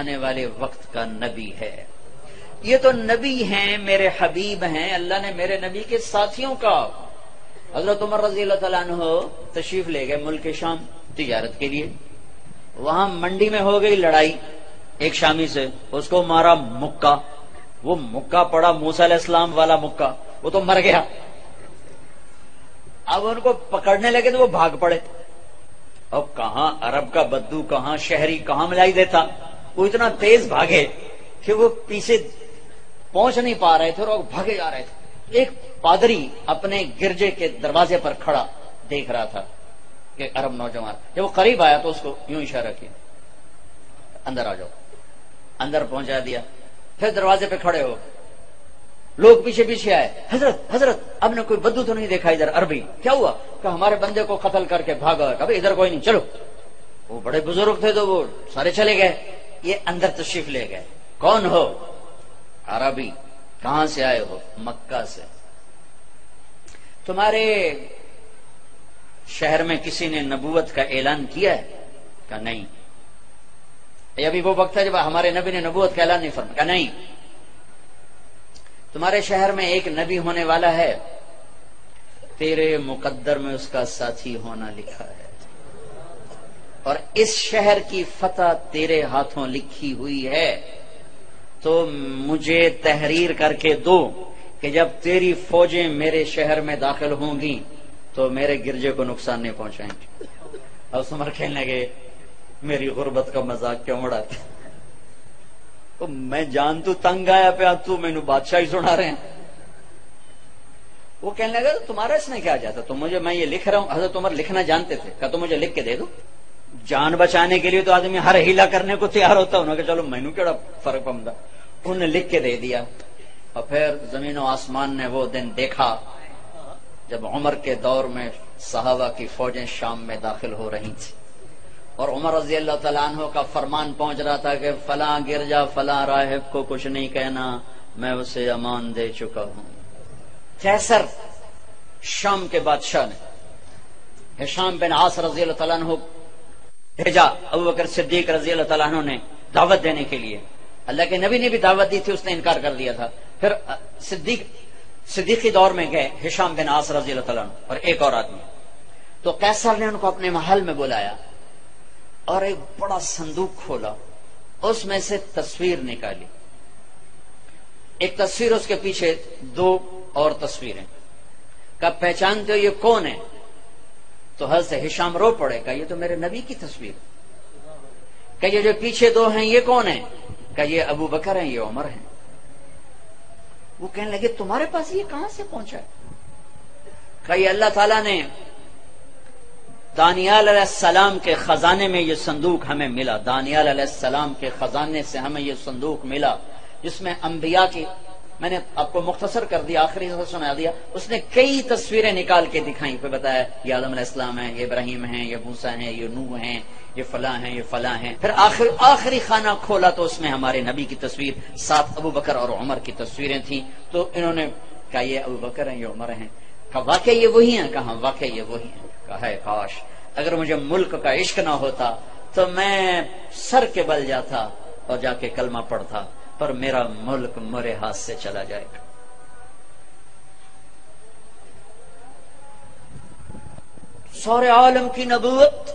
آنے والے وقت کا نبی ہے۔ یہ تو نبی ہیں، میرے حبیب ہیں۔ اللہ نے میرے نبی کے ساتھیوں کا حضرت عمر رضی اللہ تعالیٰ عنہ تشریف لے گئے ملک شام تجارت کے لیے۔ وہاں منڈی میں ہو گئی لڑائی ایک شامی سے۔ اس کو مارا مکہ۔ وہ مکہ پڑا موسا علیہ السلام والا مکہ۔ وہ تو مر گیا۔ اب ان کو پکڑنے لگے تو وہ بھاگ پڑے۔ اب کہاں عرب کا بدو، کہاں شہری، کہاں ملائی دیتا؟ وہ اتنا تیز بھاگے کہ وہ پیچھے پہنچ نہیں پا رہے تھے اور بھاگے جا رہے تھے۔ ایک پادری اپنے گرجے کے دروازے پر کھڑا دیکھ رہا تھا کہ عرب نوجوان، جب وہ قریب آیا تو اس کو یوں اشارہ کیا، اندر آ جاؤ۔ اندر پہنچا دیا۔ پھر دروازے پہ کھڑے ہو۔ لوگ پیچھے پیچھے آئے۔ حضرت حضرت، اب نے کوئی بدو تو نہیں دیکھا ادھر عربی؟ کیا ہوا؟ کہ ہمارے بندے کو قتل کر کے بھاگا کبھی ادھر کوئی نہیں، چلو۔ وہ بڑے بزرگ تھے تو وہ سارے چلے گئے۔ یہ اندر تشریف لے گئے۔ کون ہو؟ عربی۔ کہاں سے آئے ہو؟ مکہ سے۔ تمہارے شہر میں کسی نے نبوت کا اعلان کیا ہے؟ کہ نہیں۔ ابھی وہ وقت ہے جب ہمارے نبی نے نبوت کا اعلان نہیں فرمایا۔ کہ نہیں۔ تمہارے شہر میں ایک نبی ہونے والا ہے۔ تیرے مقدر میں اس کا ساتھی ہونا لکھا ہے۔ اور اس شہر کی فتح تیرے ہاتھوں لکھی ہوئی ہے، تو مجھے تحریر کر کے دو کہ جب تیری فوجیں میرے شہر میں داخل ہوں گی، تو میرے گرجے کو نقصان نہیں پہنچائیں گے۔ اب سمر کھیلنے لگے، میری غربت کا مزاق کیوں اڑاتے تو میں جان تو تنگ آیا پہ تو مینو بادشاہ ہی سنا رہے ہیں۔ وہ کہنے لگا تمہارا اس میں کیا جاتا؟ تو مجھے، میں یہ لکھ رہا ہوں۔ حضرت عمر لکھنا جانتے تھے۔ کہ تو مجھے لکھ کے دے دو جان بچانے کے لیے تو آدمی ہر ہیلا کرنے کو تیار ہوتا انہوں کہ چلو مینو کیڑا فرق پمدا انہوں نے لکھ کے دے دیا۔ اور پھر زمین و آسمان نے وہ دن دیکھا جب عمر کے دور میں صحابہ کی فوجیں شام میں داخل ہو رہی تھی اور عمر رضی اللہ تعالیٰ عنہ کا فرمان پہنچ رہا تھا کہ فلاں گرجا فلاں راہب کو کچھ نہیں کہنا، میں اسے امان دے چکا ہوں۔ کیسر شام کے بادشاہ نے شام بن آس رضی اللہ تعالیٰ عنہ بھیجا۔ ابو بکر صدیق رضی اللہ تعالیٰ عنہ نے دعوت دینے کے لیے۔ اللہ کے نبی نے بھی دعوت دی تھی، اس نے انکار کر دیا تھا۔ پھر صدیق، صدیقی دور میں گئے ہشام بن آس رضی اللہ تعالیٰ عنہ اور ایک اور آدمی۔ تو کیسر نے ان کو اپنے محل میں بلایا اور ایک بڑا صندوق کھولا۔ اس میں سے تصویر نکالی۔ ایک تصویر اس کے پیچھے دو اور تصویریں۔ کب پہچانتے ہو یہ کون ہے؟ تو حضرت ہشام رو پڑے گا، یہ تو میرے نبی کی تصویر کہ یہ جو پیچھے دو ہیں، یہ کون ہیں؟ کہ یہ ابو بکر ہیں، یہ عمر ہیں۔ وہ کہنے لگے، تمہارے پاس یہ کہاں سے پہنچا کہ یہ اللہ تعالیٰ نے دانیال علیہ السلام کے خزانے میں یہ صندوق ہمیں ملا۔ دانیال علیہ السلام کے خزانے سے ہمیں یہ صندوق ملا، جس میں انبیاء کی میں نے آپ کو مختصر کر دیا، آخری سنا دیا۔ اس نے کئی تصویریں نکال کے دکھائی پھر بتایا، یہ عالم علیہ السلام ہے یہ ابراہیم ہیں، یہ بھوسا ہیں، یہ نو ہیں، یہ فلاں ہیں، یہ فلاں ہیں۔ پھر آخر، آخری خانہ کھولا تو اس میں ہمارے نبی کی تصویر سات ابو بکر اور عمر کی تصویریں تھیں۔ تو انہوں نے کہا، یہ ابو بکر ہیں، یہ عمر ہیں۔ کہا واقع یہ وہی ہیں؟ کہا ہاں، واقع یہ وہی ہیں۔ کہا، ہے، کاش۔ اگر مجھے ملک کا عشق نہ ہوتا تو میں سر کے بل جاتا اور جا کے کلمہ پڑھتا۔ پر میرا ملک مرے ہاتھ سے چلا جائے گا۔ سورے عالم کی نبوت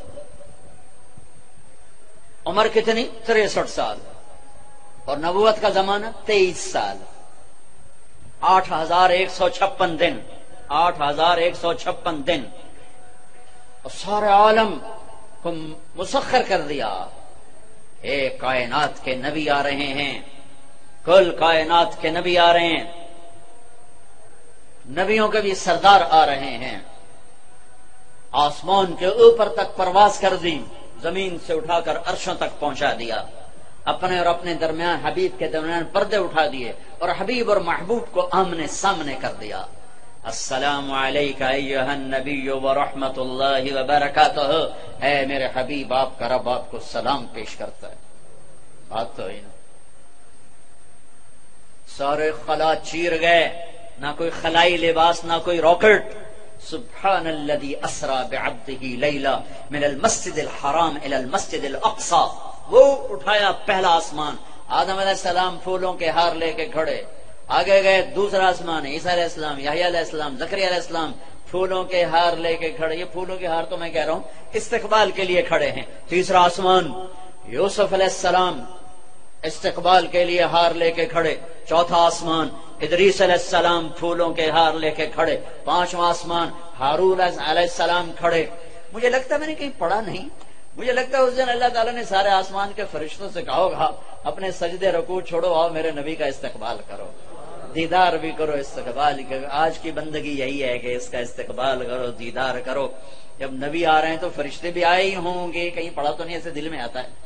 عمر کتنی؟ تریسٹھ سال۔ اور نبوت کا زمانہ تیئیس سال۔ آٹھ ہزار ایک سو چھپن دن۔ آٹھ ہزار ایک سو چھپن دن۔ اور سارے عالم کو مسخر کر دیا۔ اے کائنات کے نبی آ رہے ہیں۔ کل کائنات کے نبی آ رہے ہیں۔ نبیوں کے بھی سردار آ رہے ہیں۔ آسمان کے اوپر تک پرواز کر دی زمین سے اٹھا کر عرشوں تک پہنچا دیا۔ اپنے اور اپنے درمیان حبیب کے درمیان پردے اٹھا دیے اور حبیب اور محبوب کو آمنے سامنے کر دیا۔ السلام علیکم النبی ورحمت اللہ وبرکاتہ۔ اے میرے حبیب، آپ کا رب آپ کو سلام پیش کرتا ہے۔ بات تو ہی نا۔ سارے خلا چیر گئے، نہ کوئی خلائی لباس، نہ کوئی راکٹ۔ سبحان الذي اسرا بعبده ليلا من المسجد الحرام الى المسجد الاقصى وہ اٹھایا پہلا آسمان۔ آدم علیہ السلام پھولوں کے ہار لے کے کھڑے۔ آگے گئے دوسرا آسمان، عیسیٰ علیہ السلام، یحییٰ علیہ السلام زکری علیہ السلام۔ پھولوں کے ہار لے کے کھڑے۔ یہ پھولوں کے ہار تو میں کہہ رہا ہوں، استقبال کے لیے کھڑے ہیں۔ تیسرا آسمان، یوسف علیہ السلام استقبال کے لیے ہار لے کے کھڑے۔ چوتھا آسمان، ادریس علیہ السلام پھولوں کے ہار لے کے کھڑے، پانچواں آسمان، ہارون علیہ السلام کھڑے۔ مجھے لگتا میں نے کہیں پڑھا نہیں۔ مجھے لگتا ہے اس دن اللہ تعالیٰ نے سارے آسمان کے فرشتوں سے کہا ہوگا، اپنے سجدے رکو چھوڑو، آؤ میرے نبی کا استقبال کرو۔ دیدار بھی کرو استقبال کرو آج کی بندگی یہی ہے کہ اس کا استقبال کرو، دیدار کرو۔ جب نبی آ رہے ہیں تو فرشتے بھی آئے ہی ہوں گے، کہیں پڑھا تو نہیں، ایسے دل میں آتا ہے۔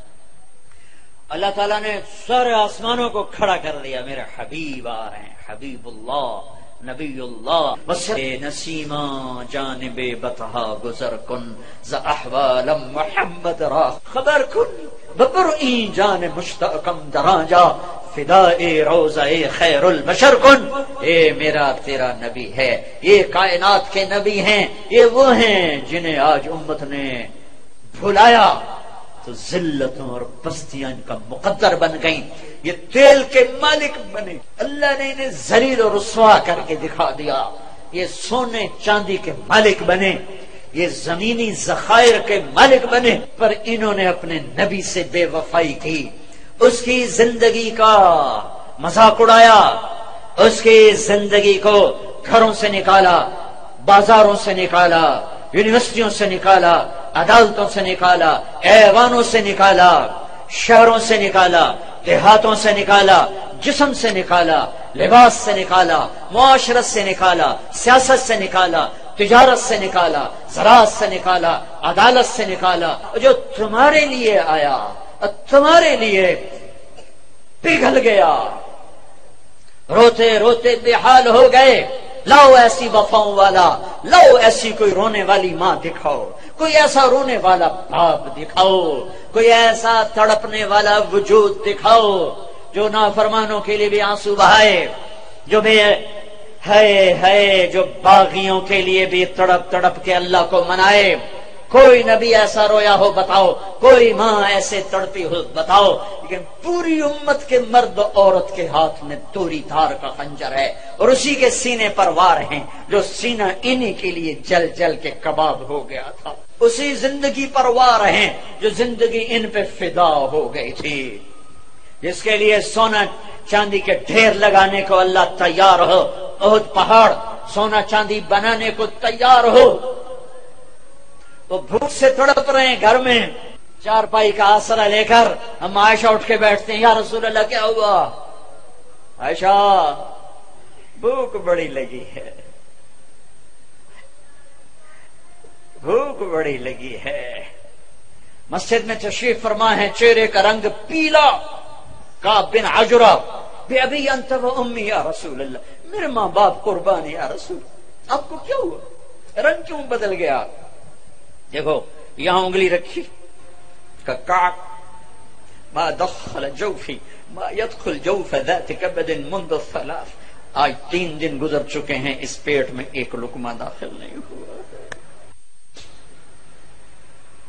اللہ تعالیٰ نے سارے آسمانوں کو کھڑا کر دیا، میرے حبیب آ رہے ہیں، حبیب اللہ، نبی اللہ۔ نسیما جانب بتہا گزر کن ز احوال محمد را۔ خبر کن ببر این جان مشتاقم درا جا فدا اے روزہ اے خیر البشر کن۔ اے میرا تیرا نبی ہے، یہ کائنات کے نبی ہیں، یہ وہ ہیں جنہیں آج امت نے بھلایا۔ تو ذلتوں اور بستیاں ان کا مقدر بن گئیں۔ یہ تیل کے مالک بنے۔ اللہ نے انہیں زلیل اور رسوا کر کے دکھا دیا۔ یہ سونے چاندی کے مالک بنے۔ یہ زمینی ذخائر کے مالک بنے۔ پر انہوں نے اپنے نبی سے بے وفائی کی۔ اس کی زندگی کا مذاق اڑایا۔ اس کی زندگی کو گھروں سے نکالا، بازاروں سے نکالا، یونیورسٹیوں سے نکالا۔ عدالتوں سے نکالا ایوانوں سے نکالا شہروں سے نکالا دیہاتوں سے نکالا جسم سے نکالا لباس سے نکالا معاشرت سے نکالا سیاست سے نکالا تجارت سے نکالا زراعت سے نکالا عدالت سے نکالا جو تمہارے لیے آیا تمہارے لیے پگھل گیا روتے روتے بے حال ہو گئے لاؤ ایسی وفاؤں والا، لاؤ ایسی کوئی رونے والی ماں دکھاؤ، کوئی ایسا رونے والا باپ دکھاؤ، کوئی ایسا تڑپنے والا وجود دکھاؤ، جو نافرمانوں کے لیے بھی آنسو بہائے، جو بھی ہے ہے جو باغیوں کے لیے بھی تڑپ تڑپ کے اللہ کو منائے۔ کوئی نبی ایسا رویا ہو بتاؤ، کوئی ماں ایسے تڑپی ہو بتاؤ، لیکن پوری امت کے مرد عورت کے ہاتھ میں توری تھار کا خنجر ہے اور اسی کے سینے پر وار ہیں جو سینہ انہی کے لیے جل جل کے کباب ہو گیا تھا۔ اسی زندگی پر وار ہیں جو زندگی ان پہ فدا ہو گئی تھی۔ جس کے لیے سونا چاندی کے ڈھیر لگانے کو اللہ تیار ہو بہت پہاڑ سونا چاندی بنانے کو تیار ہو وہ بھوک سے تڑپ رہے ہیں گھر میں۔ چار پائی کا آسرا لے کر ہم عائشہ اٹھ کے بیٹھتے ہیں۔ یا رسول اللہ، کیا ہوا؟ عائشہ، بھوک بڑی لگی ہے۔ بھوک بڑی لگی ہے۔ مسجد میں تشریف فرما ہے، چہرے کا رنگ پیلا۔ کا بن عجرا بے ابھی انت امی یا رسول اللہ۔ میرے ماں باپ قربان یا رسول۔ آپ کو کیا ہوا؟ رنگ کیوں بدل گیا؟ دیکھو، یہاں انگلی رکھی۔ ما دخل جوفی، ما يدخل جوف ذات کبد منذ الثلاث۔ آج تین دن گزر چکے ہیں، اس پیٹ میں ایک لکمہ داخل نہیں ہوا۔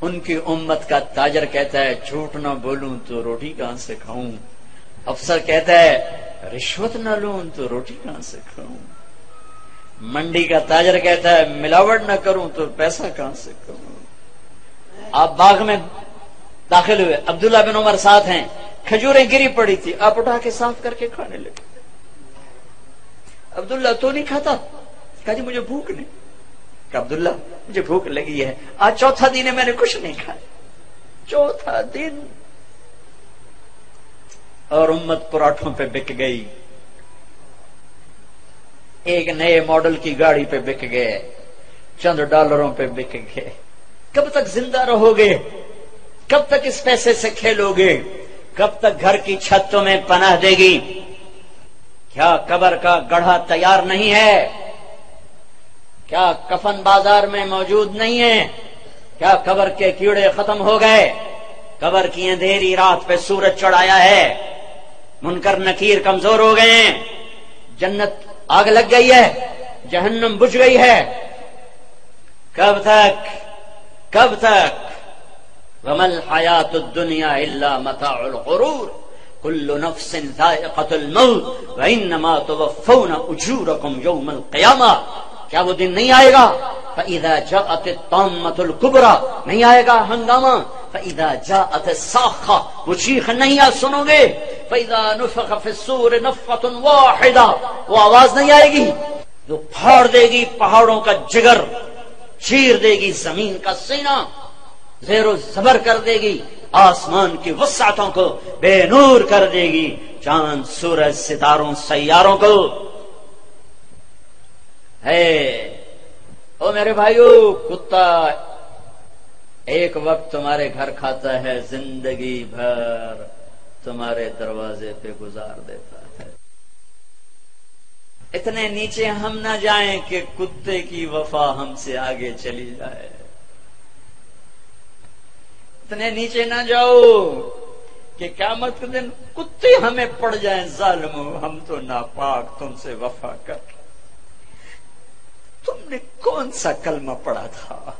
ان کی امت کا تاجر کہتا ہے، جھوٹ نہ بولوں تو روٹی کہاں سے کھاؤں؟ افسر کہتا ہے، رشوت نہ لوں تو روٹی کہاں سے کھاؤں؟ منڈی کا تاجر کہتا ہے، ملاوٹ نہ کروں تو پیسہ کہاں سے کروں آپ باغ میں داخل ہوئے، عبداللہ بن عمر ساتھ ہیں، کھجوریں گری پڑی تھی، آپ اٹھا کے صاف کر کے کھانے لگے۔ عبداللہ تو نہیں کھاتا؟ کہا جی مجھے بھوک نہیں۔ کہ عبداللہ، مجھے بھوک لگی ہے، آج چوتھا دن ہے، میں نے کچھ نہیں کھایا۔ چوتھا دن۔ اور امت پراٹھوں پہ بک گئی۔ ایک نئے ماڈل کی گاڑی پہ بک گئے۔ چند ڈالروں پہ بک گئے۔ کب تک زندہ رہو گے کب تک اس پیسے سے کھیلو گے کب تک گھر کی چھتوں میں پناہ دے گی؟ کیا قبر کا گڑھا تیار نہیں ہے؟ کیا کفن بازار میں موجود نہیں ہے؟ کیا قبر کے کیڑے ختم ہو گئے؟ قبر کی اندھیری رات پہ سورج چڑھایا ہے۔ منکر نکیر کمزور ہو گئے ہیں۔ جنت آگ لگ گئی ہے۔ جہنم بجھ گئی ہے۔ کب تک کب تک؟ ومل حیات الدنیا الا متاع الغرور. کل نفس ذائقت الموت وانما توفون اجورکم یوم القیامہ. کیا وہ دن نہیں آئے گا؟ فَإِذَا جَاءَتِ الطَّامَّةُ الْكُبْرَى. نہیں آئے گا ہنگامہ. فَإِذَا جَاءَتِ السَّاخَّةُ. وہ چیخ نہیں آ سنو گے. فَإِذَا نُفِخَ فِي السُّورِ نَفَّةٌ وَاحِدَةٌ. وہ آواز نہیں آئے گی؟ جو پھاڑ دے گی پہاڑوں کا جگر. چیر دے گی زمین کا سینہ، زیر و زبر کر دے گی، آسمان کی وسعتوں کو بے نور کر دے گی، چاند، سورج، ستاروں، سیاروں کو۔ ہے۔ او میرے بھائیو، کتا ایک وقت تمہارے گھر کھاتا ہے، زندگی بھر تمہارے دروازے پہ گزار دیتا ہے۔ اتنے نیچے ہم نہ جائیں کہ کتے کی وفا ہم سے آگے چلی جائے۔ اتنے نیچے نہ جاؤ کہ قیامت کے دن کتے ہمیں پڑ جائیں۔ ظالم ہم تو ناپاک تم سے وفا کر۔ تم نے کون سا کلمہ پڑھا تھا؟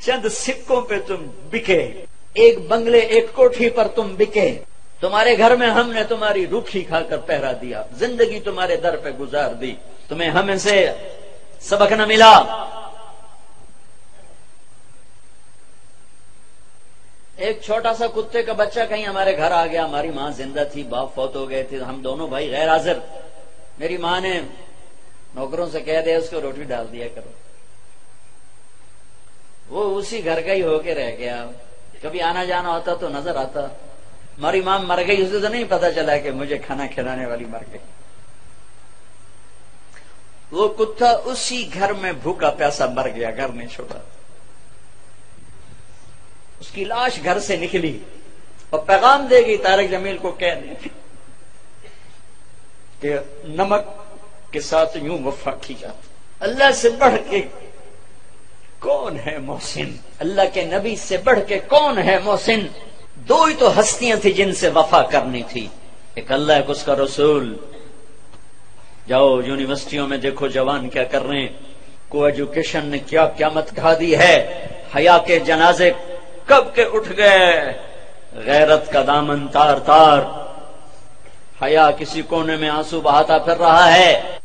چند سکوں پہ تم بکے، ایک بنگلے، ایک کوٹھی پر تم بکے۔ تمہارے گھر میں ہم نے تمہاری روکھی کھا کر پہرا دیا، زندگی تمہارے در پہ گزار دی۔ تمہیں ہمیں سے سبق نہ ملا۔ ایک چھوٹا سا کتے کا بچہ کہیں ہمارے گھر آ گیا، ہماری ماں زندہ تھی، باپ فوت ہو گئے تھے، ہم دونوں بھائی غیر حاضر۔ میری ماں نے نوکروں سے کہہ دیا، اس کو روٹی ڈال دیا کرو۔ وہ اسی گھر کا ہی ہو کے رہ گیا۔ کبھی آنا جانا ہوتا تو نظر آتا۔ ہماری ماں مر گئی اسے تو نہیں پتا چلا کہ مجھے کھانا کھلانے والی مر گئی۔ وہ کتا اسی گھر میں بھوکا پیاسا مر گیا، گھر نہیں چھوڑا اس کی لاش گھر سے نکلی۔ اور پیغام دے گی تارک جمیل کو کہہ دیں کہ نمک کے ساتھ یوں وفا کی جاتی۔ اللہ سے بڑھ کے کون ہے محسن؟ اللہ کے نبی سے بڑھ کے کون ہے محسن؟ دو ہی تو ہستیاں تھیں جن سے وفا کرنی تھی۔ ایک اللہ ایک اس کا رسول۔ جاؤ یونیورسٹیوں میں دیکھو جوان کیا کر رہے ہیں۔ کو ایجوکیشن نے کیا قیامت کھا دی ہے۔ حیا کے جنازے کب کے اٹھ گئے؟ غیرت کا دامن تار تار۔ حیا کسی کونے میں آنسو بہاتا پھر رہا ہے۔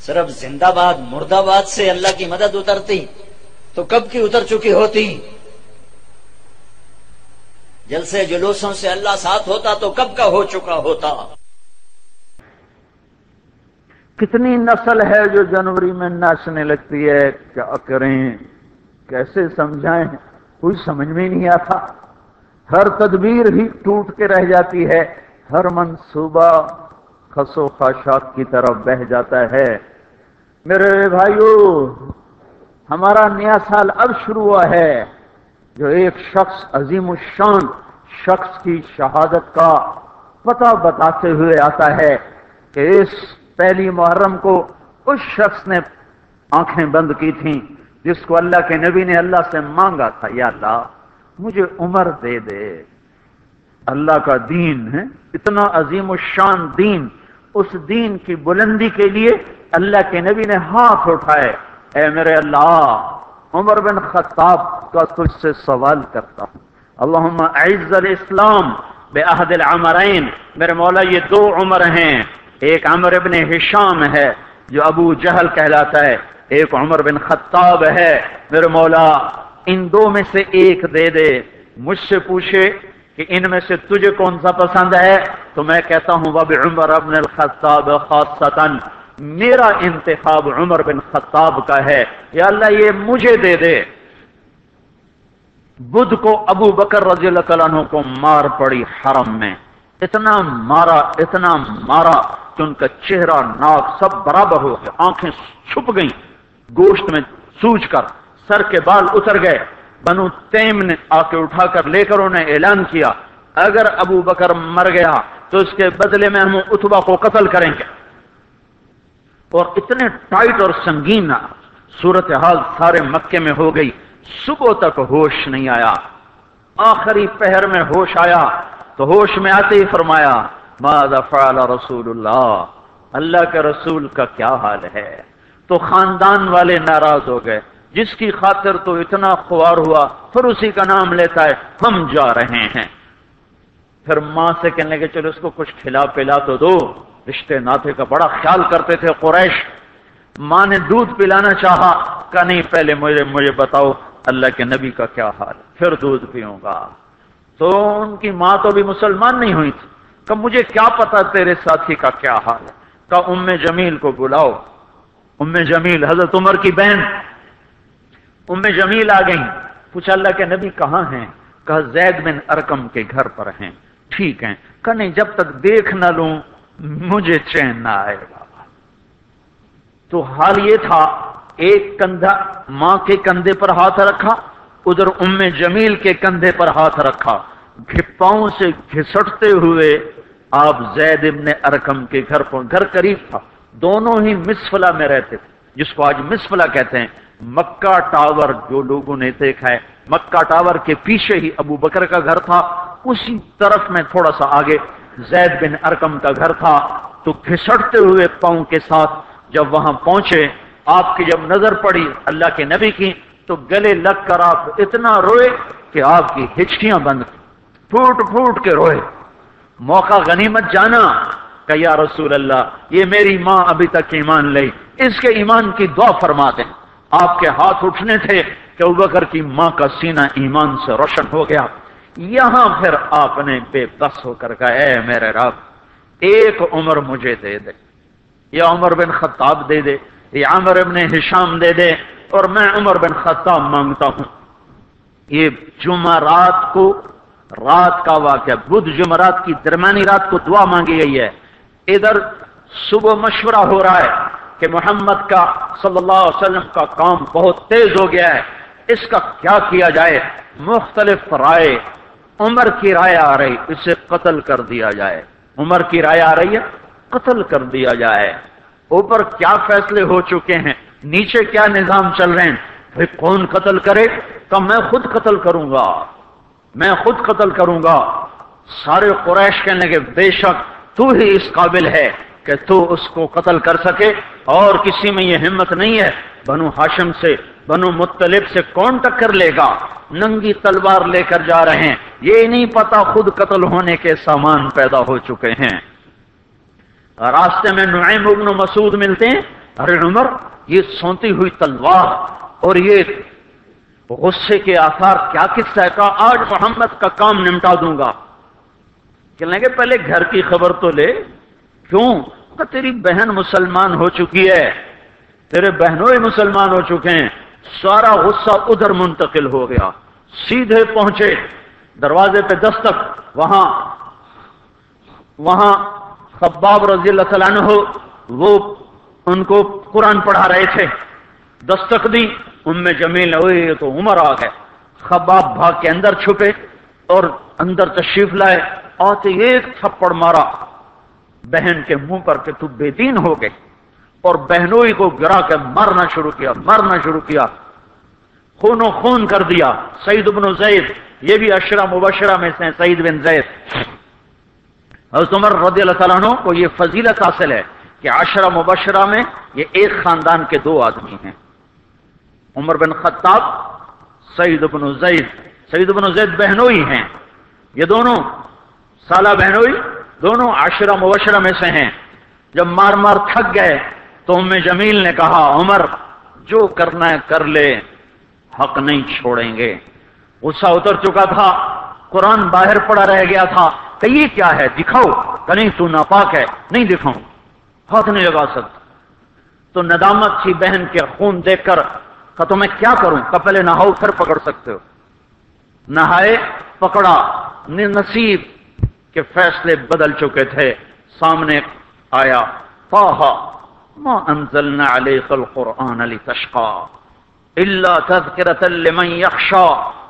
صرف زندہ باد مرد آباد سے اللہ کی مدد اترتی۔ تو کب کی اتر چکی ہوتی؟ جلسے جلوسوں سے اللہ ساتھ ہوتا تو کب کا ہو چکا ہوتا؟ کتنی نسل ہے جو جنوری میں ناچنے لگتی ہے؟ کیا کریں؟ کیسے سمجھائیں؟ کوئی سمجھ میں نہیں آتا۔ ہر تدبیر ہی ٹوٹ کے رہ جاتی ہے۔ ہر منصوبہ خسو خاشاک کی طرف بہ جاتا ہے۔ میرے بھائیو ہمارا نیا سال اب شروع ہوا ہے جو ایک شخص عظیم الشان، شخص کی شہادت کا پتہ بتاتے ہوئے آتا ہے کہ اس پہلی محرم کو اس شخص نے آنکھیں بند کی تھیں جس کو اللہ کے نبی نے اللہ سے مانگا تھا، یا اللہ، مجھے عمر دے دے۔ اللہ کا دین ہے، اتنا عظیم الشان دین۔ اس دین کی بلندی کے لیے اللہ کے نبی نے ہاتھ اٹھائے۔ اے میرے اللہ، عمر بن خطاب کا تجھ سے سوال کرتا ہوں۔ اللہم عز الاسلام بے عہد العمرین۔ میرے مولا، یہ دو عمر ہیں۔ ایک عمر ابن حشام ہے، جو ابو جہل کہلاتا ہے۔ ایک عمر بن خطاب ہے۔ میرے مولا، ان دو میں سے ایک دے دے۔ مجھ سے پوچھے کہ ان میں سے تجھے کون سا پسند ہے؟ تو میں کہتا ہوں وب عمر ابن الخطاب خاص میرا انتخاب عمر بن خطاب کا ہے۔ یا اللہ یہ مجھے دے دے۔ بدھ کو ابو بکر رضی اللہ عنہ کو مار پڑی حرم میں۔ اتنا مارا اتنا مارا کہ ان کا چہرہ، ناک سب برابر ہو گئے۔ آنکھیں چھپ گئیں۔ گوشت میں سوج کر سر کے بال اتر گئے۔ بنو تیم نے آ کے اٹھا کر لے کر انہیں اعلان کیا۔ اگر ابو بکر مر گیا تو اس کے بدلے میں ہم اتبا کو قتل کریں گے۔ اور اتنے ٹائٹ اور سنگین صورت حال سارے مکے میں ہو گئی۔ صبح تک ہوش نہیں آیا۔ آخری پہر میں ہوش آیا۔ تو ہوش میں آتے ہی فرمایا، ماذا فعل رسول اللہ اللہ کے رسول کا کیا حال ہے؟ تو خاندان والے ناراض ہو گئے۔ جس کی خاطر تو اتنا خوار ہوا، پھر اسی کا نام لیتا ہے، ہم جا رہے ہیں۔ پھر ماں سے کہنے لگے، چلو اس کو کچھ کھلا پلا تو دو۔ رشتے ناطے کا بڑا خیال کرتے تھے قریش۔ ماں نے دودھ پلانا چاہا کہ نہیں، پہلے مجھے مجھے بتاؤ اللہ کے نبی کا کیا حال پھر دودھ پیوں گا۔ تو ان کی ماں تو بھی مسلمان نہیں ہوئی تھی۔ کہ مجھے کیا پتا تیرے ساتھی کا کیا حال ہے؟ کہ ام جمیل کو بلاؤ۔ ام جمیل، حضرت عمر کی بہن۔ ام جمیل آ گئی پوچھا، اللہ کے نبی کہاں ہیں؟ کہا، زید بن ارکم کے گھر پر ہیں۔ ٹھیک ہیں۔ کہ نہیں، جب تک دیکھ نہ لوں مجھے چین نہ آئے گا تو حال یہ تھا، ایک کندھا ماں کے کندھے پر ہاتھ رکھا، ادھر ام جمیل کے کندھے پر ہاتھ رکھا۔ گھپاؤں سے گھسٹتے ہوئے آپ زید ابن ارکم کے گھر پر گھر قریب تھا۔ دونوں ہی مسفلا میں رہتے تھے، جس کو آج مسفلا کہتے ہیں۔ مکہ ٹاور جو لوگوں نے دیکھا ہے، مکہ ٹاور کے پیچھے ہی ابو بکر کا گھر تھا۔ اسی طرف میں تھوڑا سا آگے زید بن ارکم کا گھر تھا تو گھسٹتے ہوئے پاؤں کے ساتھ جب وہاں پہنچے، آپ کی جب نظر پڑی اللہ کے نبی کی، تو گلے لگ کر آپ اتنا روئے کہ آپ کی ہچکیاں بند پھوٹ پھوٹ کے روئے۔ موقع غنیمت جانا کہ یا رسول اللہ، یہ میری ماں ابھی تک ایمان لئی اس کے ایمان کی دعا فرماتے ہیں۔ آپ کے ہاتھ اٹھنے تھے کہ ابکر کی ماں کا سینہ ایمان سے روشن ہو گیا۔ یہاں پھر آپ نے بے بس ہو کر کہا، اے میرے رب، ایک عمر مجھے دے دے، یا عمر بن خطاب دے دے، یا عمر ابن ہشام دے دے، اور میں عمر بن خطاب مانگتا ہوں۔ یہ جمعرات کو، رات کا واقعہ، بدھ جمعرات کی درمیانی رات کو دعا مانگی گئی ہے۔ ادھر صبح مشورہ ہو رہا ہے کہ محمد کا، صلی اللہ علیہ وسلم کا کام بہت تیز ہو گیا ہے۔ اس کا کیا کیا جائے؟ مختلف رائے عمر کی رائے آ رہی، اسے قتل کر دیا جائے۔ عمر کی رائے آ رہی ہے، قتل کر دیا جائے۔ اوپر کیا فیصلے ہو چکے ہیں؟ نیچے کیا نظام چل رہے ہیں؟ کون قتل کرے؟ تو میں خود قتل کروں گا۔ میں خود قتل کروں گا۔ سارے قریش کہنے کے بے شک تو ہی اس قابل ہے کہ تو اس کو قتل کر سکے۔ اور کسی میں یہ ہمت نہیں ہے۔ بنو ہاشم سے بنو مطلب سے کون ٹکر لے گا؟ ننگی تلوار لے کر جا رہے ہیں۔ یہ نہیں پتا خود قتل ہونے کے سامان پیدا ہو چکے ہیں۔ راستے میں نعیم ابن مسعود ملتے ہیں۔ ارے عمر، یہ سونتی ہوئی تلوار اور یہ غصے کے آثار کیا قصہ ہے؟ کا آج محمد کا کام نمٹا دوں گا۔ کہنے گے پہلے گھر کی خبر تو لے۔ کیوں؟ کہ تیری بہن مسلمان ہو چکی ہے۔ تیرے بہنوں ہی مسلمان ہو چکے ہیں۔ سارا غصہ ادھر منتقل ہو گیا۔ سیدھے پہنچے۔ دروازے پہ دستک۔ وہاں وہاں خباب رضی اللہ تعالیٰ عنہ، وہ ان کو قرآن پڑھا رہے تھے۔ دستک دی۔ ان میں جمیل ہوئی تو عمر آ گئے۔ خباب بھاگ کے اندر چھپے اور اندر تشریف لائے۔ آتے ایک تھپڑ مارا۔ بہن کے منہ پر کہ تو بے دین ہو گئے۔ اور بہنوئی کو گرا کے مرنا شروع کیا، مرنا شروع کیا۔ خون و خون کر دیا۔ سعید بن زید، یہ بھی اشرا مبشرہ میں سے سعید بن زید۔ حضرت عمر رضی اللہ تعالیٰ عنہ کو یہ فضیلت حاصل ہے کہ عشرہ مبشرہ میں یہ ایک خاندان کے دو آدمی ہیں۔ عمر بن خطاب، سعید بن زید۔ سعید بن زید بہنوئی ہیں۔ یہ دونوں سالہ بہنوئی، دونوں عشرہ مبشرہ میں سے ہیں۔ جب مار مار تھک گئے تو ام جمیل نے کہا، عمر، جو کرنا ہے کر لے، حق نہیں چھوڑیں گے۔ غصہ اتر چکا تھا، قرآن باہر پڑا رہ گیا تھا۔ کہ یہ کیا ہے؟ دکھاؤ کہ تو ناپاک ہے، نہیں دکھاؤں۔ ہاتھ نہیں لگا سکتا۔ تو ندامت تھی بہن کے خون دیکھ کر، کہ تو میں کیا کروں؟ کہ پہلے نہاؤ، پھر پکڑ سکتے ہو۔ نہائے، پکڑا۔ نصیب کے فیصلے بدل چکے تھے۔ سامنے آیا پاہا ما أنزلنا عليك القرآن لتشقى إلا تذكرة لمن يخشى.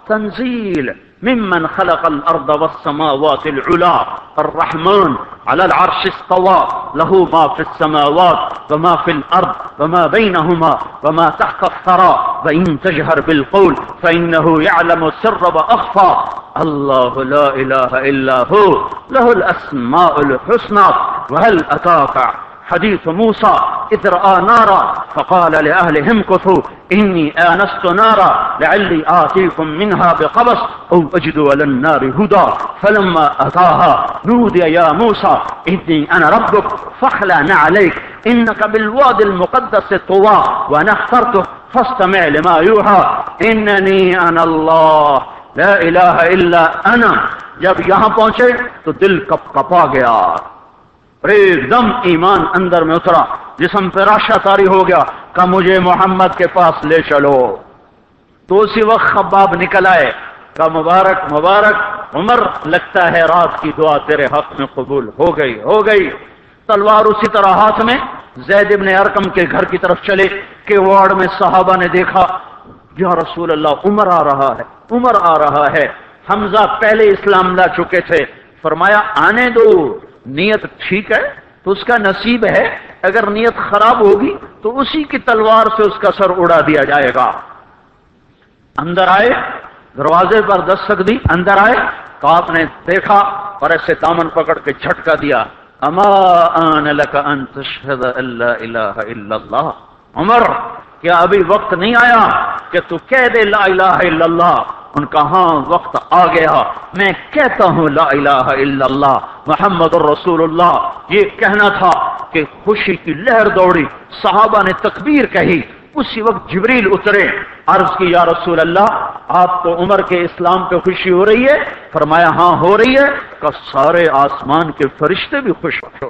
تنزيل ممن خلق الأرض والسماوات العلا. الرحمن على العرش استوى. له ما في السماوات وما في الأرض وما بينهما وما تحت الثرى. وإن تجهر بالقول فإنه يعلم السر وأخفى. الله لا إله إلا هو. له الأسماء الحسنى. وهل أتاك حديث موسى إذ رأى نارا فقال لأهلهم كثوا إني آنست نارا لعلي آتيكم منها بقبس أو أجد على النار هدى فلما أتاها نودي يا موسى إني أنا ربك فاخلع نعليك إنك بالواد المقدس طوى وأنا اخترتك فاستمع لما يوحى إنني أنا الله لا إله إلا أنا جب یہاں پہنچے تو دل کپ کپا گیا اور ایک دم ایمان اندر میں اترا، جسم پہ راشا تاری ہو گیا کہ مجھے محمد کے پاس لے چلو۔ تو اسی وقت خباب نکل آئے کا مبارک مبارک، عمر، لگتا ہے رات کی دعا تیرے حق میں قبول ہو گئی ہو گئی۔ تلوار اسی طرح ہاتھ میں، زید ابن ارکم کے گھر کی طرف چلے، کہ وارڈ میں صحابہ نے دیکھا، یا رسول اللہ، عمر آ رہا ہے، عمر آ رہا ہے۔ حمزہ پہلے اسلام لا چکے تھے، فرمایا، آنے دو۔ نیت ٹھیک ہے تو اس کا نصیب ہے، اگر نیت خراب ہوگی تو اسی کی تلوار سے اس کا سر اڑا دیا جائے گا۔ اندر آئے، دروازے پر دستک دی اندر آئے، تو آپ نے دیکھا اور ایسے دامن پکڑ کے جھٹکا دیا۔ اما آن لکا ان تشہد اللہ الہ الا اللہ۔ عمر، کیا ابھی وقت نہیں آیا کہ تو کہہ دے لا الہ الا اللہ؟ ان کا ہاں وقت آ گیا۔ میں کہتا ہوں لا الہ الا اللہ، محمد الرسول اللہ۔ یہ کہنا تھا کہ خوشی کی لہر دوڑی، صحابہ نے تکبیر کہی۔ اسی وقت جبریل اترے، عرض کی، یا رسول اللہ، آپ کو عمر کے اسلام پہ خوشی ہو رہی ہے؟ فرمایا ہاں ہو رہی ہے۔ کہ سارے آسمان کے فرشتے بھی خوش ہو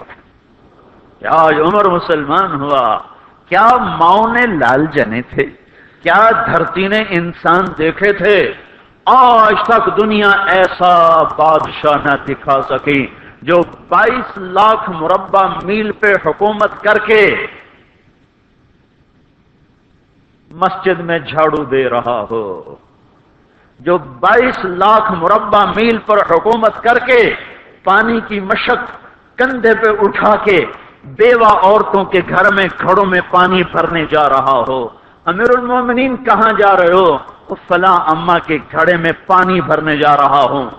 کیا آج عمر مسلمان ہوا۔ کیا ماؤں نے لال جنے تھے؟ کیا دھرتی نے انسان دیکھے تھے؟ آج تک دنیا ایسا بادشاہ نہ دکھا سکی جو بائیس لاکھ مربع میل پہ حکومت کر کے مسجد میں جھاڑو دے رہا ہو، جو بائیس لاکھ مربع میل پر حکومت کر کے پانی کی مشق کندھے پہ اٹھا کے بیوہ عورتوں کے گھر میں گھڑوں میں پانی بھرنے جا رہا ہو۔ امیر المومنین، کہاں جا رہے ہو؟ فلاں اما کے گھڑے میں پانی بھرنے جا رہا ہوں۔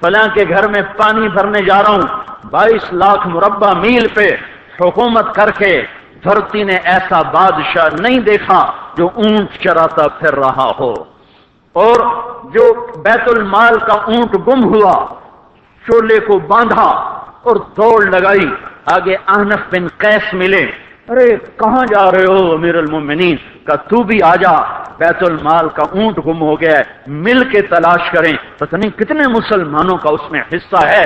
فلاں کے گھر میں پانی بھرنے جا رہا ہوں۔ بائیس لاکھ مربع میل پہ حکومت کر کے دھرتی نے ایسا بادشاہ نہیں دیکھا جو اونٹ چراتا پھر رہا ہو۔ اور جو بیت المال کا اونٹ گم ہوا چولے کو باندھا اور دوڑ لگائی۔ آگے آنف بن قیس ملے۔ ارے کہاں جا رہے ہو امیر المومنین؟ کا تو بھی آ جا، بیت المال کا اونٹ گم ہو گیا ہے، مل کے تلاش کریں۔ پتہ نہیں کتنے مسلمانوں کا اس میں حصہ ہے۔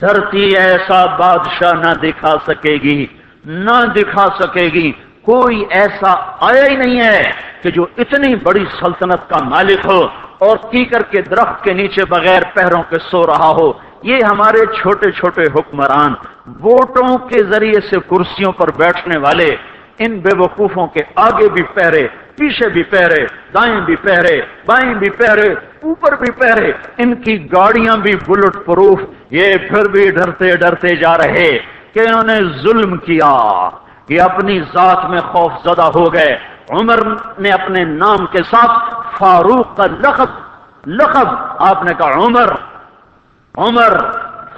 دھرتی ایسا بادشاہ نہ دکھا سکے گی، نہ دکھا سکے گی۔ کوئی ایسا آیا ہی نہیں ہے کہ جو اتنی بڑی سلطنت کا مالک ہو اور کیکر کے درخت کے نیچے بغیر پیروں کے سو رہا ہو۔ یہ ہمارے چھوٹے چھوٹے حکمران ووٹوں کے ذریعے سے کرسیوں پر بیٹھنے والے، ان بے وقوفوں کے آگے بھی پہرے، پیچھے بھی پہرے، دائیں بھی پہرے، بائیں بھی پہرے، اوپر بھی پہرے، ان کی گاڑیاں بھی بلٹ پروف، یہ پھر بھی ڈرتے ڈرتے جا رہے کہ انہوں نے ظلم کیا، یہ اپنی ذات میں خوف زدہ ہو گئے۔ عمر نے اپنے نام کے ساتھ فاروق کا لقب لقب، آپ نے کہا عمر۔ عمر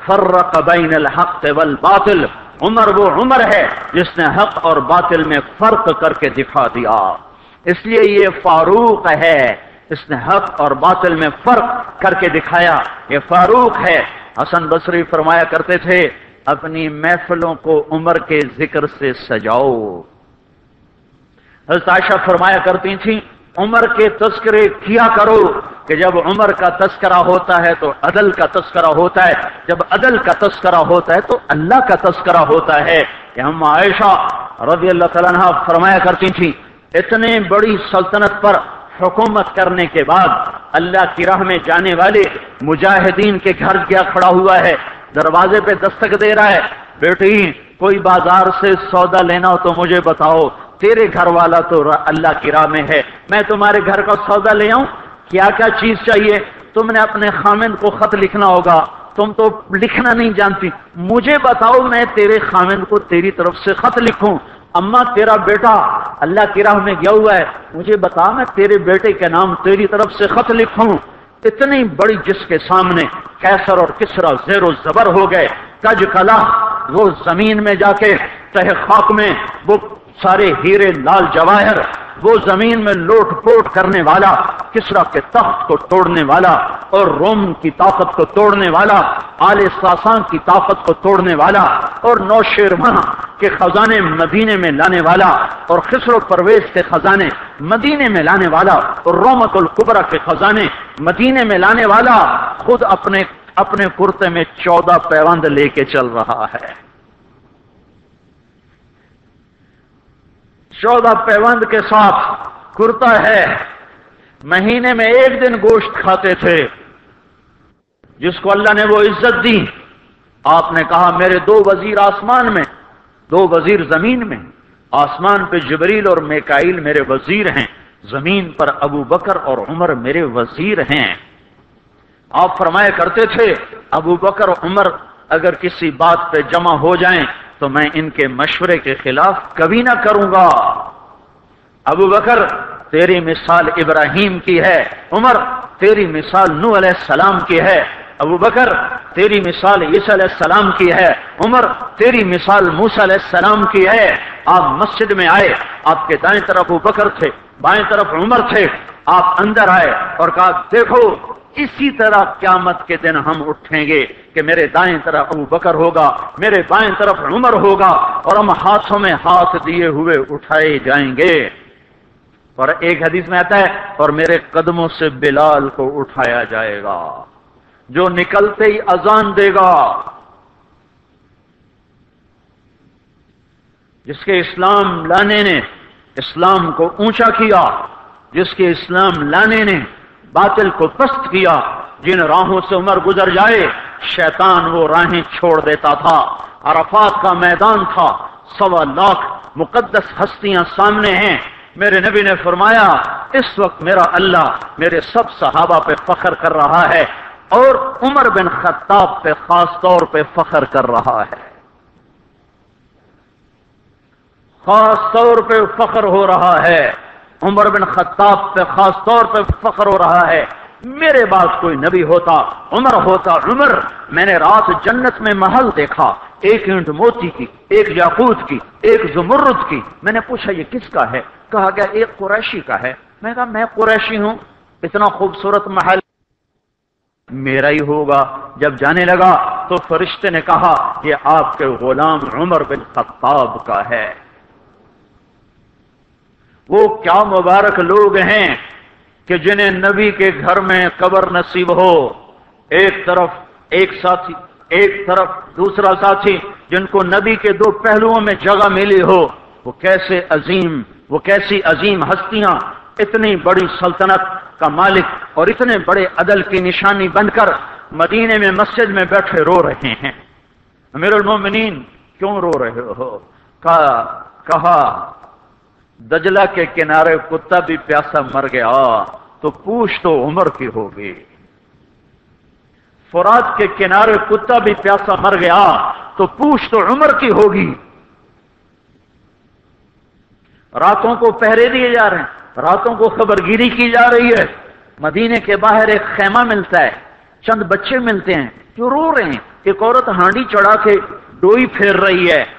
فرق بین الحق والباطل۔ عمر وہ عمر ہے جس نے حق اور باطل میں فرق کر کے دکھا دیا۔ اس لیے یہ فاروق ہے۔ اس نے حق اور باطل میں فرق کر کے دکھایا۔ یہ فاروق ہے۔ حسن بصری فرمایا کرتے تھے، اپنی محفلوں کو عمر کے ذکر سے سجاؤ۔ حضرت عائشہ فرمایا کرتی تھیں عمر کے تذکرے کیا کرو کہ جب عمر کا تذکرہ ہوتا ہے تو عدل کا تذکرہ ہوتا ہے، جب عدل کا تذکرہ ہوتا ہے تو اللہ کا تذکرہ ہوتا ہے۔ کہ ہم عائشہ رضی اللہ تعالیٰ عنہ فرمایا کرتی تھی اتنے بڑی سلطنت پر حکومت کرنے کے بعد اللہ کی راہ میں جانے والے مجاہدین کے گھر کیا کھڑا ہوا ہے، دروازے پہ دستک دے رہا ہے۔ بیٹی، کوئی بازار سے سودا لینا ہو تو مجھے بتاؤ تیرے گھر والا تو اللہ کی راہ میں ہے۔ میں تمہارے گھر کا سودا لے آؤں۔ کیا کیا چیز چاہیے؟ تم نے اپنے خامند کو خط لکھنا ہوگا۔ تم تو لکھنا نہیں جانتی۔ مجھے بتاؤ، میں تیرے خامند کو تیری طرف سے خط لکھوں۔ اما تیرا بیٹا اللہ کی راہ میں گیا ہوا ہے۔ مجھے بتا میں تیرے بیٹے کے نام تیری طرف سے خط لکھوں۔ اتنی بڑی جس کے سامنے کیسر اور کسرا زیر و زبر ہو گئے۔ کج کلا وہ زمین میں جا کے تہ خاک میں وہ سارے ہیرے لال جواہر، وہ زمین میں لوٹ پوٹ کرنے والا، کسرا کے تخت کو توڑنے والا اور روم کی طاقت کو توڑنے والا، آل ساسان کی طاقت کو توڑنے والا اور نو کے خزانے مدینے میں لانے والا اور خسرو پرویز کے خزانے مدینے میں لانے والا اور رومت القبرا کے خزانے مدینے میں لانے والا خود اپنے اپنے کرتے میں چودہ پیوند لے کے چل رہا ہے۔ چودہ پیوند کے ساتھ کرتا ہے۔ مہینے میں ایک دن گوشت کھاتے تھے۔ جس کو اللہ نے وہ عزت دی۔ آپ نے کہا، میرے دو وزیر آسمان میں، دو وزیر زمین میں۔ آسمان پہ جبریل اور میکائل میرے وزیر ہیں۔ زمین پر ابو بکر اور عمر میرے وزیر ہیں۔ آپ فرمایا کرتے تھے، ابو بکر اور عمر اگر کسی بات پہ جمع ہو جائیں تو میں ان کے مشورے کے خلاف کبھی نہ کروں گا۔ ابو بکر، تیری مثال ابراہیم کی ہے۔ عمر، تیری مثال نو علیہ السلام کی ہے۔ ابو بکر، تیری مثال عیسی علیہ السلام کی ہے۔ عمر، تیری مثال موس علیہ السلام کی ہے۔ آپ مسجد میں آئے، آپ کے دائیں طرف ابو بکر تھے، بائیں طرف عمر تھے۔ آپ اندر آئے اور کہا، دیکھو اسی طرح قیامت کے دن ہم اٹھیں گے کہ میرے دائیں طرف ابو بکر ہوگا، میرے بائیں طرف عمر ہوگا اور ہم ہاتھوں میں ہاتھ دیے ہوئے اٹھائے جائیں گے۔ اور ایک حدیث میں آتا ہے، اور میرے قدموں سے بلال کو اٹھایا جائے گا، جو نکلتے ہی اذان دے گا۔ جس کے اسلام لانے نے اسلام کو اونچا کیا، جس کے اسلام لانے نے باطل کو پست کیا، جن راہوں سے عمر گزر جائے، شیطان وہ راہیں چھوڑ دیتا تھا۔ عرفات کا میدان تھا، سوا لاکھ مقدس ہستیاں سامنے ہیں۔ میرے نبی نے فرمایا، اس وقت میرا اللہ میرے سب صحابہ پہ فخر کر رہا ہے اور عمر بن خطاب پہ خاص طور پہ فخر کر رہا ہے۔ خاص طور پہ فخر ہو رہا ہے۔ عمر بن خطاب پہ خاص طور پہ فخر ہو رہا ہے۔ میرے بعد کوئی نبی ہوتا، عمر ہوتا، عمر۔ میں نے رات جنت میں محل دیکھا، ایک اینٹ موتی کی، ایک یاقوت کی، ایک زمرد کی۔ میں نے پوچھا، یہ کس کا ہے؟ کہا گیا، ایک قریشی کا ہے۔ میں کہا، میں قریشی ہوں۔ اتنا خوبصورت محل میرا ہی ہوگا۔ جب جانے لگا تو فرشتے نے کہا، یہ آپ کے غلام عمر بن خطاب کا ہے۔ وہ کیا مبارک لوگ ہیں کہ جنہیں نبی کے گھر میں قبر نصیب ہو۔ ایک طرف ایک ساتھی، ایک طرف دوسرا ساتھی جن کو نبی کے دو پہلوؤں میں جگہ ملی ہو۔ وہ کیسے عظیم، وہ کیسی عظیم ہستیاں، اتنی بڑی سلطنت کا مالک اور اتنے بڑے عدل کی نشانی بن کر مدینے میں مسجد میں بیٹھے رو رہے ہیں۔ امیر المومنین، کیوں رو رہے ہو؟ کہا دجلہ کے کنارے کتا بھی پیاسا مر گیا، تو پوچھ تو عمر کی ہوگی۔ فراد کے کنارے کتا بھی پیاسا مر گیا، تو پوچھ تو عمر کی ہوگی۔ راتوں کو پہرے دیے جا رہے ہیں، راتوں کو خبر گیری کی جا رہی ہے۔ مدینے کے باہر ایک خیمہ ملتا ہے، چند بچے ملتے ہیں جو رو رہے ہیں۔ ایک عورت ہانڈی چڑھا کے ڈوئی پھیر رہی ہے۔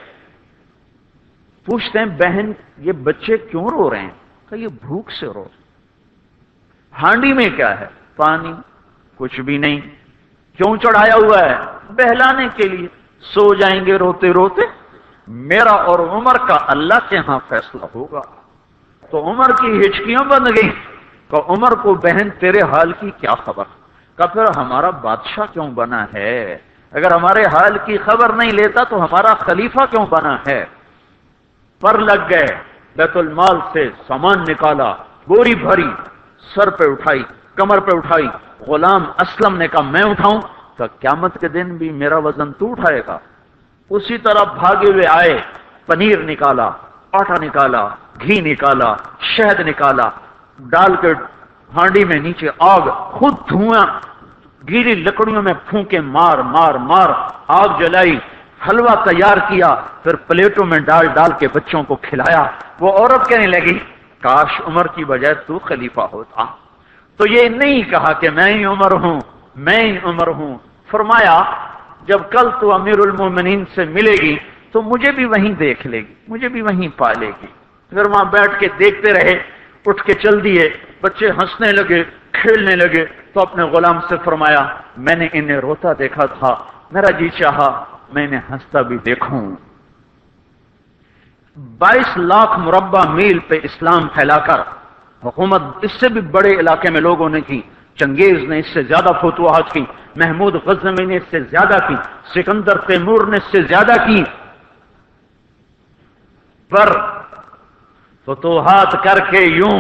پوچھتے ہیں، بہن، یہ بچے کیوں رو رہے ہیں؟ کہ یہ بھوک سے رو ہانڈی میں کیا ہے؟ پانی، کچھ بھی نہیں۔ کیوں چڑھایا ہوا ہے؟ بہلانے کے لیے۔ سو جائیں گے روتے روتے۔ میرا اور عمر کا اللہ کے ہاں فیصلہ ہوگا۔ تو عمر کی ہچکیاں بن گئی کہ عمر کو، بہن، تیرے حال کی کیا خبر؟ کہ پھر ہمارا بادشاہ کیوں بنا ہے؟ اگر ہمارے حال کی خبر نہیں لیتا تو ہمارا خلیفہ کیوں بنا ہے؟ پر لگ گئے۔ بیت المال سے سامان نکالا بوری بھری، سر پہ اٹھائی، کمر پہ اٹھائی، غلام اسلم نے کہا، میں اٹھاؤں تو قیامت کے دن بھی میرا وزن تو اٹھائے گا۔ اسی طرح بھاگے ہوئے آئے، پنیر نکالا، آٹا نکالا، گھی نکالا، شہد نکالا، ڈال کے ہانڈی میں نیچے آگ، خود دھواں گیری لکڑیوں میں پھونکے مار مار مار، آگ جلائی حلوہ تیار کیا، پھر پلیٹوں میں ڈال ڈال کے بچوں کو کھلایا۔ وہ عورت کہنے لگی، کاش عمر کی بجائے تو خلیفہ ہوتا۔ تو یہ نہیں کہا کہ میں ہی عمر ہوں، میں ہی عمر ہوں۔ فرمایا، جب کل تو امیر المومنین سے ملے گی، تو مجھے بھی وہیں دیکھ لے گی، مجھے بھی وہیں پا لے گی۔ اگر وہاں بیٹھ کے دیکھتے رہے، اٹھ کے چل دیے، بچے ہنسنے لگے، کھیلنے لگے۔ تو اپنے غلام سے فرمایا، میں نے انہیں روتا دیکھا تھا۔ میرا جی چاہا میں انہیں ہنستا بھی دیکھوں بائیس لاکھ مربع میل پہ اسلام پھیلا کر حکومت اس سے بھی بڑے علاقے میں لوگوں نے کی، چنگیز نے اس سے زیادہ فتوحات کی، محمود غزنوی نے اس سے زیادہ کی، سکندر تیمور نے اس سے زیادہ کی۔ پر فتوحات کر کے یوں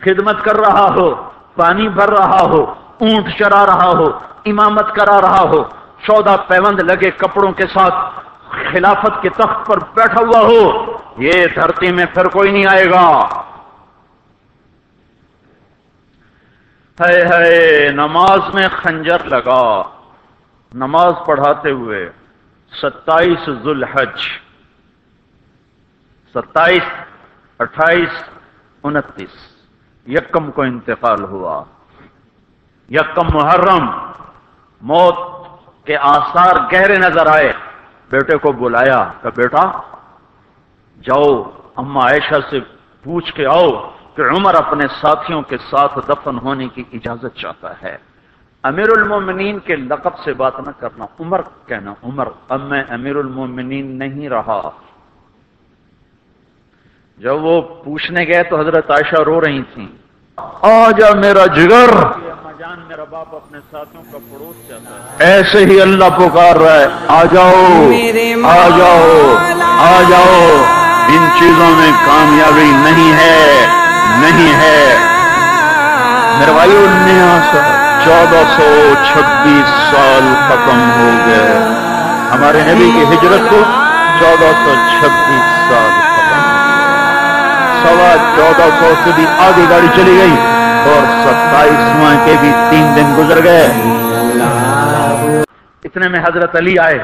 خدمت کر رہا ہو، پانی بھر رہا ہو، اونٹ چرا رہا ہو، امامت کرا رہا ہو چودہ پیوند لگے کپڑوں کے ساتھ خلافت کے تخت پر بیٹھا ہوا ہو، یہ دھرتی میں پھر کوئی نہیں آئے گا۔ ہے ہے نماز میں خنجر لگا۔ نماز پڑھاتے ہوئے ستائیس ذوالحج، ستائیس، اٹھائیس، انتیس۔ یکم کو انتقال ہوا۔ یکم محرم، موت کے آثار گہرے نظر آئے۔ بیٹے کو بلایا کہ بیٹا، جاؤ اما عائشہ سے پوچھ کے آؤ کہ عمر اپنے ساتھیوں کے ساتھ دفن ہونے کی اجازت چاہتا ہے۔ امیر المومنین کے لقب سے بات نہ کرنا۔ عمر کہنا، عمر، اب میں امیر المومنین نہیں رہا۔ جب وہ پوچھنے گئے تو حضرت عائشہ رو رہی تھیں۔ آ جا میرا جگر۔ جان میرا باپ اپنے ساتھیوں کا پڑوس چاہتا ہے۔ ایسے ہی اللہ پکار رہا ہے۔ آ جاؤ آ جاؤ آ جاؤ۔ ان چیزوں میں کامیابی نہیں ہے نہیں ہے۔ میرے بھائی انیس چودہ سو چھبیس سال ختم ہو گئے ہمارے نبی کی ہجرت کو چودہ سو چھبیس سال سوا چودہ سو سے بھی آگے گاڑی چلی گئی۔ اور ستائیسواں کے بھی تین دن گزر گئے۔ اتنے میں حضرت علی آئے،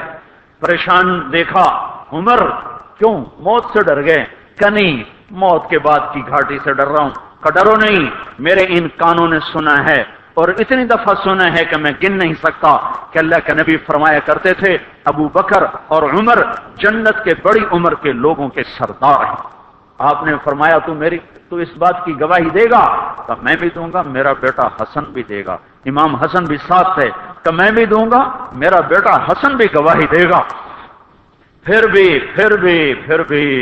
پریشان دیکھا، عمر، کیوں؟ موت سے ڈر گئے۔ کہ نہیں موت کے بعد کی گھاٹی سے ڈر رہا ہوں۔ ڈرو نہیں، میرے ان کانوں نے سنا ہے۔ اور اتنی دفعہ سنا ہے کہ میں گن نہیں سکتا کہ اللہ کے نبی فرمایا کرتے تھے، ابو بکر اور عمر جنت کے بڑی عمر کے لوگوں کے سردار ہیں۔ آپ نے فرمایا تو میری تو اس بات کی گواہی دے گا؟ تو میں بھی دوں گا، میرا بیٹا حسن بھی دے گا۔ امام حسن بھی ساتھ ہے تو میں بھی دوں گا، میرا بیٹا حسن بھی گواہی دے گا۔ پھر بھی پھر بھی پھر بھی۔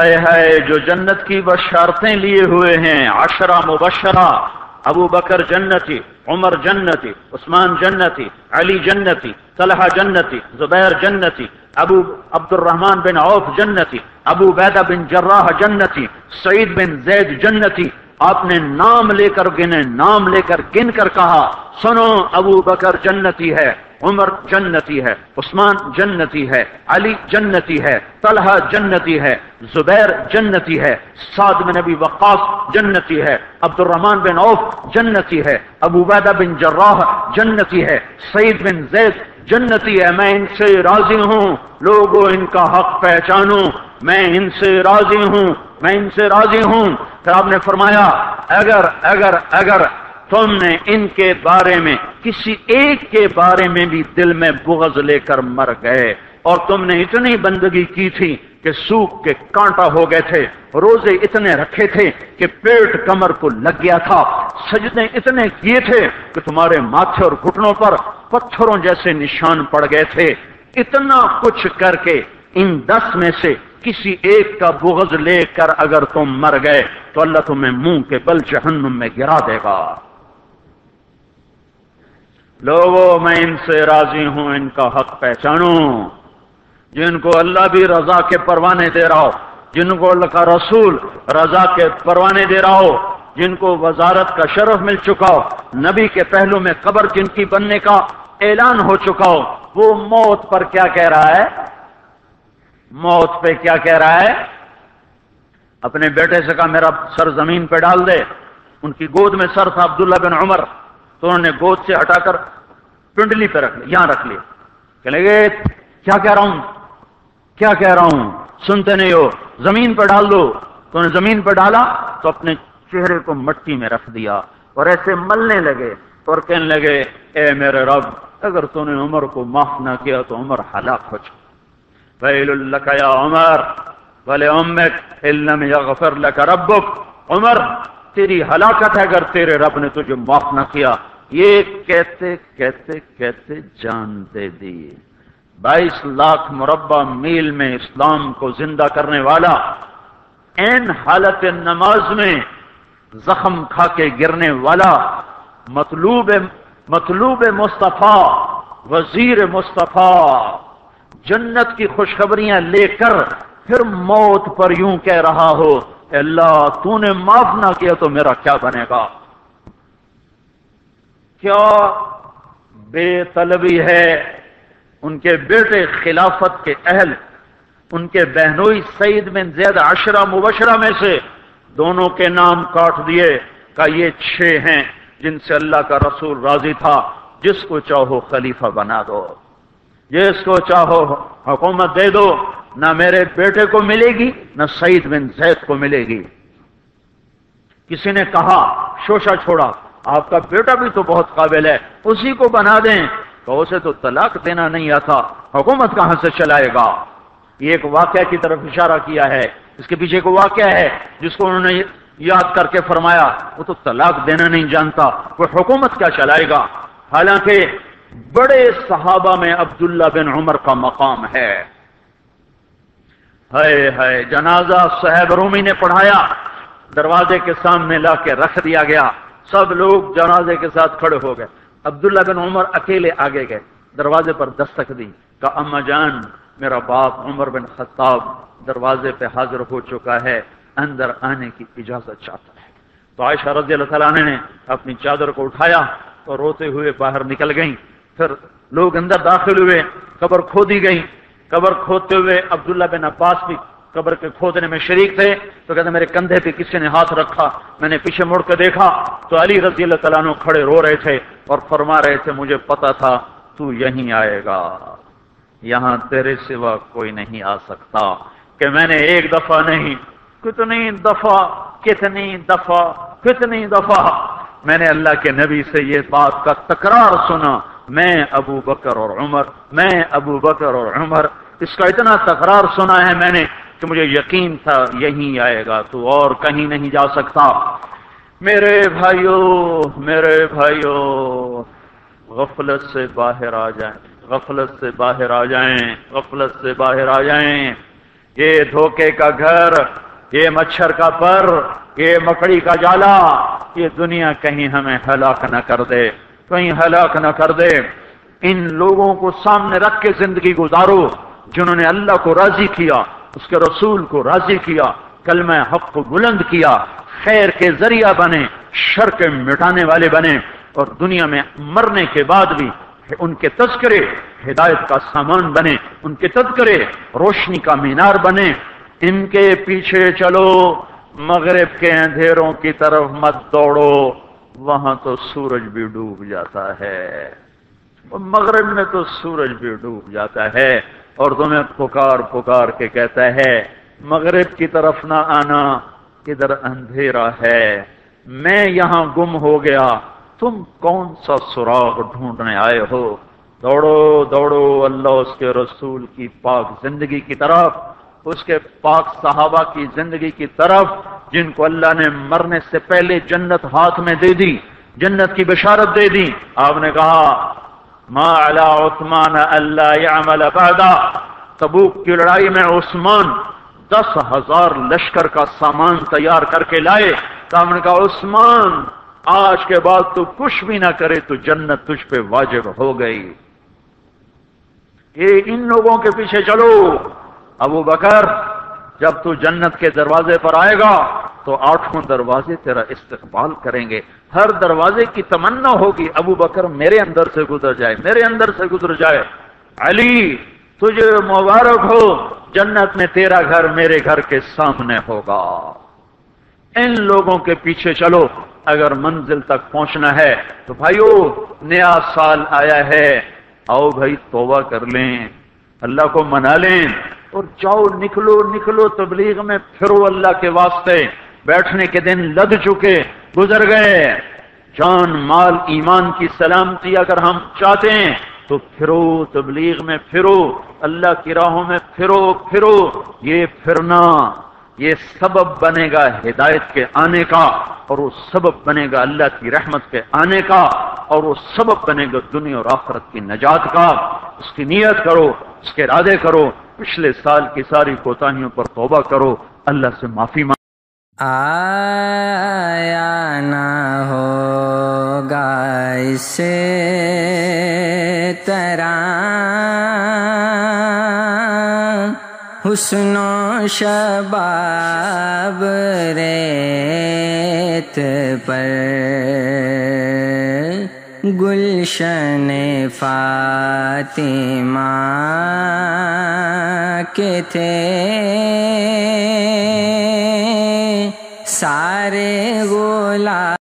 ہے ہے جو جنت کی بشارتیں لیے ہوئے ہیں، عشرہ مبشرہ۔ ابو بکر جنتی، عمر جنتی، عثمان جنتی، علی جنتی، طلحہ جنتی، زبیر جنتی، ابو عبد الرحمان بن عوف جنتی، ابو بیدہ بن جراح جنتی، سعید بن زید جنتی، آپ نے نام لے کر گنے، نام لے کر گن کر کہا، سنو ابو بکر جنتی ہے۔ عمر جنتی ہے، عثمان جنتی ہے، علی جنتی ہے، طلحہ جنتی ہے، زبیر جنتی ہے، سعد بن نبی وقاص جنتی ہے عبد الرحمان بن عوف جنتی ہے، ابو بیدہ بن جراح جنتی ہے، سعید بن زید جنتی ہے، میں ان سے راضی ہوں لوگوں ان کا حق پہچانوں میں ان سے راضی ہوں، میں ان سے راضی ہوں۔ پھر آپ نے فرمایا، اگر اگر اگر تم نے ان کے بارے میں، کسی ایک کے بارے میں بھی دل میں بغض لے کر مر گئے۔ اور تم نے اتنی بندگی کی تھی کہ سوکھ کے کانٹا ہو گئے تھے۔ روزے اتنے رکھے تھے کہ پیٹ کمر کو لگ گیا تھا۔ سجدے اتنے کیے تھے کہ تمہارے ماتھے اور گھٹنوں پر پتھروں جیسے نشان پڑ گئے تھے۔ اتنا کچھ کر کے ان دس میں سے کسی ایک کا بغض لے کر اگر تم مر گئے تو اللہ تمہیں منہ کے بل جہنم میں گرا دے گا۔ لوگوں میں ان سے راضی ہوں، ان کا حق پہچانوں۔ جن کو اللہ بھی رضا کے پروانے دے رہا ہو، جن کو اللہ کا رسول رضا کے پروانے دے رہا ہو، جن کو وزارت کا شرف مل چکا ہو، نبی کے پہلو میں قبر جن کی بننے کا اعلان ہو چکا ہو، وہ موت پر کیا کہہ رہا ہے؟ موت پہ کیا کہہ رہا ہے؟ اپنے بیٹے سے کہا، میرا سر زمین پہ ڈال دے۔ ان کی گود میں سر تھا عبداللہ بن عمر۔ تو انہوں نے گود سے ہٹا کر پنڈلی پہ رکھ لیا یہاں رکھ لیا کہ لگے، کیا کہہ رہا ہوں؟ کیا کہہ رہا ہوں؟ سنتے نہیں ہو، زمین پہ ڈال دو۔ تو انہیں زمین پہ ڈالا، تو اپنے چہرے کو مٹی میں رکھ دیا۔ اور ایسے ملنے لگے اور کہنے لگے، اے میرے رب، اگر تو نے عمر کو معاف نہ کیا تو عمر ہلاک ہو جائے۔ فیل اللہ یا عمر بلے امک علم یا ربک۔ عمر، تیری ہلاکت ہے اگر تیرے رب نے تجھے معاف نہ کیا۔ یہ کہتے کہتے کہتے جان دے دیے؟ بائیس لاکھ مربع میل میں اسلام کو زندہ کرنے والا این حالت نماز میں زخم کھا کے گرنے والا مطلوب مطلوب مصطفیٰ، وزیر مصطفیٰ، جنت کی خوشخبریاں لے کر پھر موت پر یوں کہہ رہا ہو اللہ، تو نے معاف نہ کیا تو میرا کیا بنے گا؟ کیا بے طلبی ہے ان کے بیٹے خلافت کے اہل، ان کے بہنوئی سعید بن زید عشرہ مبشرہ میں سے دونوں کے نام کاٹ دیے کا یہ چھ ہیں جن سے اللہ کا رسول راضی تھا، جس کو چاہو خلیفہ بنا دو۔ جس کو چاہو حکومت دے دو، نہ میرے بیٹے کو ملے گی، نہ سعید بن زید کو ملے گی۔ کسی نے کہا شوشا چھوڑا۔ آپ کا بیٹا بھی تو بہت قابل ہے، اسی کو بنا دیں۔ تو اسے تو طلاق دینا نہیں آتا، حکومت کہاں سے چلائے گا؟ یہ ایک واقعہ کی طرف اشارہ کیا ہے۔ اس کے پیچھے کو واقعہ ہے، جس کو انہوں نے یاد کر کے فرمایا، وہ تو طلاق دینا نہیں جانتا، وہ حکومت کیا چلائے گا؟ حالانکہ بڑے صحابہ میں عبداللہ بن عمر کا مقام ہے۔ ہے جنازہ صاحب رومی نے پڑھایا، دروازے کے سامنے لا کے رکھ دیا گیا۔ سب لوگ جنازے کے ساتھ کھڑے ہو گئے۔ عبداللہ بن عمر اکیلے آگے گئے۔ دروازے پر دستک دی۔ کہ اما جان، میرا باپ عمر بن خطاب دروازے پہ حاضر ہو چکا ہے۔ اندر آنے کی اجازت چاہتا ہے۔ تو عائشہ رضی اللہ تعالیٰ نے اپنی چادر کو اٹھایا اور روتے ہوئے باہر نکل گئیں۔ پھر لوگ اندر داخل ہوئے، قبر کھو دی گئی قبر کھودتے ہوئے عبداللہ بن عباس بھی قبر کے کھودنے میں شریک تھے تو کہتے میرے کندھے پہ کسی نے ہاتھ رکھا، میں نے پیچھے مڑ کے دیکھا تو علی رضی اللہ تعالیٰ عنہ کھڑے رو رہے تھے اور فرما رہے تھے، مجھے پتا تھا تو یہیں آئے گا۔ یہاں تیرے سوا کوئی نہیں آ سکتا کہ میں نے ایک دفعہ نہیں، کتنی دفعہ کتنی دفعہ کتنی دفعہ۔ میں نے اللہ کے نبی سے یہ بات کا تکرار سنا، میں ابو بکر اور عمر، میں ابو بکر اور عمر، اس کا اتنا تکرار سنا ہے میں نے کہ مجھے یقین تھا یہیں آئے گا تو اور کہیں نہیں جا سکتا۔ میرے بھائیوں میرے بھائیوں غفلت سے باہر آ جائیں، غفلت سے باہر آ جائیں، غفلت سے باہر آ جائیں۔ یہ دھوکے کا گھر، یہ مچھر کا پر، یہ مکڑی کا جالا، یہ دنیا کہیں ہمیں ہلاک نہ کر دے، کہیں ہلاک نہ کر دے۔ ان لوگوں کو سامنے رکھ کے زندگی گزارو، جنہوں نے اللہ کو راضی کیا۔ اس کے رسول کو راضی کیا کل میں حق کو بلند کیا، خیر کے ذریعہ بنے، شر کے مٹانے والے بنے اور دنیا میں مرنے کے بعد بھی ان کے تذکرے، ہدایت کا سامان بنے، ان کے تذکرے، روشنی کا مینار بنے۔ ان کے پیچھے چلو، مغرب کے اندھیروں کی طرف مت دوڑو، وہاں تو سورج بھی ڈوب جاتا ہے۔ مغرب میں تو سورج بھی ڈوب جاتا ہے۔ اور تمہیں پکار پکار کے کہتا ہے، مغرب کی طرف نہ آنا، ادھر اندھیرا ہے۔ میں یہاں گم ہو گیا، تم کون سا سراغ ڈھونڈنے آئے ہو؟ دوڑو دوڑو، اللہ اس کے رسول کی پاک زندگی کی طرف، اس کے پاک صحابہ کی زندگی کی طرف، جن کو اللہ نے مرنے سے پہلے جنت ہاتھ میں دے دی، جنت کی بشارت دے دی۔ آپ نے کہا ما علا عثمان اللہ بعدا تبوک کی لڑائی میں عثمان دس ہزار لشکر کا سامان تیار کر کے لائے. تو نے کہا، عثمان، آج کے بعد تو کچھ بھی نہ کرے، تو جنت تجھ پہ واجب ہو گئی. یہ ان لوگوں کے پیچھے چلو۔ ابو بکر جب تو جنت کے دروازے پر آئے گا تو آٹھوں دروازے تیرا استقبال کریں گے۔ ہر دروازے کی تمنا ہوگی، ابو بکر میرے اندر سے گزر جائے، میرے اندر سے گزر جائے۔ علی، تجھے مبارک ہو، جنت میں تیرا گھر میرے گھر کے سامنے ہوگا۔ ان لوگوں کے پیچھے چلو، اگر منزل تک پہنچنا ہے۔ تو بھائیو، نیا سال آیا ہے۔ آؤ بھائی توبہ کر لیں۔ اللہ کو منا لیں۔ اور جاؤ نکلو نکلو تبلیغ میں، پھرو اللہ کے واسطے۔ بیٹھنے کے دن لد چکے، گزر گئے۔ جان، مال، ایمان کی سلامتی اگر ہم چاہتے ہیں، تو پھرو تبلیغ میں، پھرو۔ اللہ کی راہوں میں، پھرو پھرو۔ یہ پھرنا، یہ سبب بنے گا ہدایت کے آنے کا، اور وہ سبب بنے گا اللہ کی رحمت کے آنے کا، اور وہ سبب بنے گا دنیا اور آخرت کی نجات کا۔ اس کی نیت کرو، اس کے ارادے کرو۔ پچھلے سال کی ساری کوتاہیوں پر توبہ کرو، اللہ سے معافی مانگ آیا نہ ہوگا اسے طرح حسن و شباب ریت پر گلشن فاطمہ کے تھے۔ سارے گولا